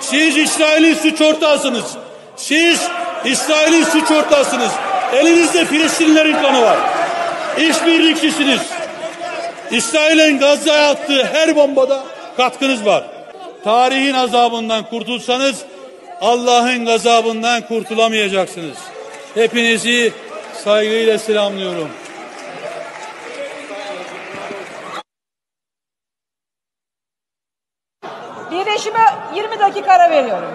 Siz İsrail'in suç ortağısınız. Siz İsrail'in suç ortağısınız. Elinizde Filistinlerin kanı var. İşbirlikçisiniz. İsrail'in Gazze'ye attığı her bombada katkınız var. Tarihin azabından kurtulsanız Allah'ın gazabından kurtulamayacaksınız. Hepinizi saygıyla selamlıyorum. Birleşime 20 dakika ara veriyorum.